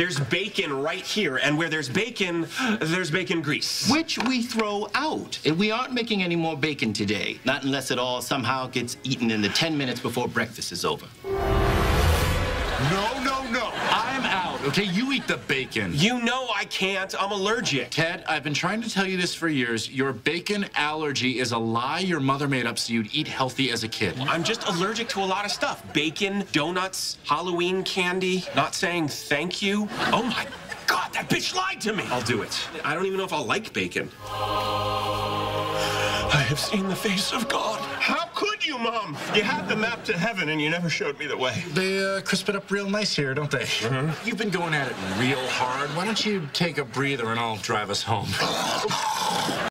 There's bacon right here, and where there's bacon, there's bacon grease. Which we throw out. And we aren't making any more bacon today. Not unless it all somehow gets eaten in the 10 minutes before breakfast is over. No, no, no. I'm out, okay? You eat the bacon. You know I can't. I'm allergic. Ted, I've been trying to tell you this for years. Your bacon allergy is a lie your mother made up so you'd eat healthy as a kid. I'm just allergic to a lot of stuff. Bacon, donuts, Halloween candy, not saying thank you. Oh my God, that bitch lied to me. I'll do it. I don't even know if I'll like bacon. I have seen the face of God. How could you, Mom? You had the map to heaven and you never showed me the way. They uh, crisp it up real nice here, don't they? You've been going at it real hard. Why don't you take a breather and I'll drive us home?